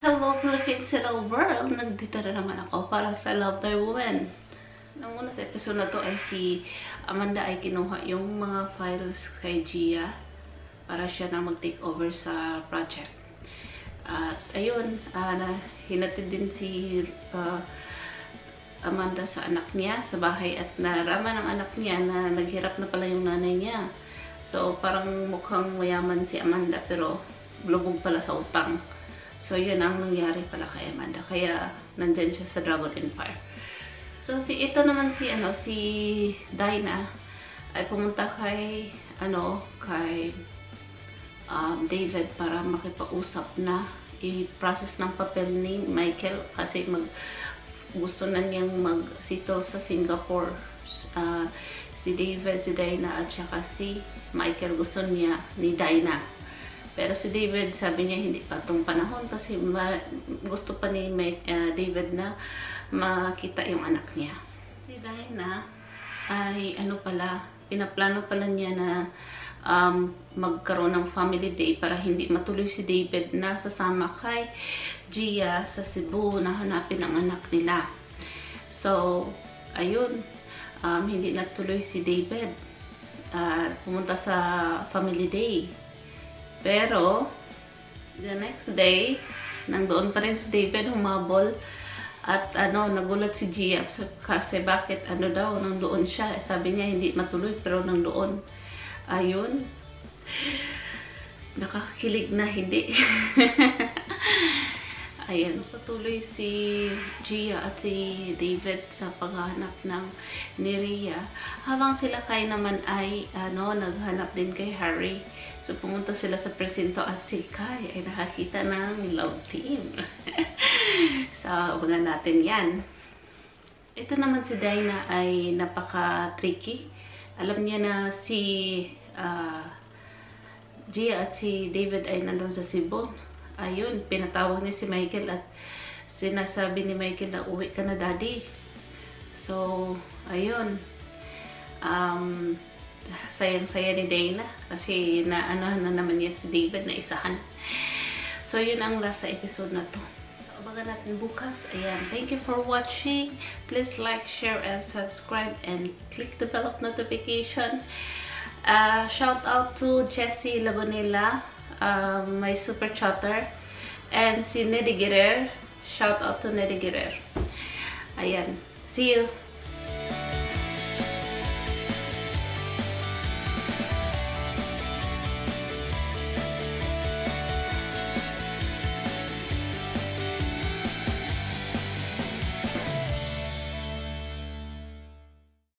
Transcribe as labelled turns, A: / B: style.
A: Hello Philippines, hello world! Nagdito na naman ako para sa Love Thy Woman. Nang una sa episode na to ay si Amanda ay kinuha yung mga files kay Gia para siya na mag-take over sa project. At ayun, uh, na, hinatid din si uh, Amanda sa anak niya sa bahay at naraman ng anak niya na naghirap na pala yung nanay niya. So parang mukhang mayaman si Amanda pero lubog pala sa utang. So, yun ang nangyari pala kay Amanda. Kaya, nandyan siya sa Dragon Empire. So, si ito naman si, ano, si Dinah ay pumunta kay, ano, kay um, David para makipag-usap na i-process ng papel ni Michael kasi mag gusto na niyang mag-settle sa Singapore. Uh, si David, si Dinah at saka si Michael gusto niya ni Dinah pero si David, sabi niya hindi pa itong panahon kasi gusto pa ni uh, David na makita yung anak niya. Si Diana ay ano pala, pinaplano pala niya na um, magkaroon ng family day para hindi matuloy si David na sasama kay Gia sa Cebu na hanapin ang anak nila. So, ayun, um, hindi natuloy si David. Uh, pumunta sa family day pero, the next day, nangdoon pa rin si David humabol. At ano, nagulat si Gia kasi bakit ano daw, nang siya. Sabi niya hindi matuloy pero nang Ayun. Nakakakilig na hindi. Ayan, patuloy si Gia at si David sa paghahanap ng ni Rhea. Habang sila kay naman ay ano, naghanap din kay Harry. So, pumunta sila sa presinto at si Kai ay nakakita ng love team. so, abangan natin yan. Ito naman si Dinah ay napaka-tricky. Alam niya na si uh, Gia at si David ay nandun sa Cebu ayun, pinatawag niya si Michael at sinasabi ni Michael na uwi ka na daddy. So, ayun. Um, sayang-saya ni Dana kasi na ano na naman niya si David na isahan. So, yun ang last episode na to. Abangan natin bukas. Ayan. Thank you for watching. Please like, share, and subscribe. And click the bell of notification. Uh, shout out to Jessie Lagonela um, my super chatter. And si Neddy Guerrer. Shout out to Neddy Guerrer. Ayan. See you.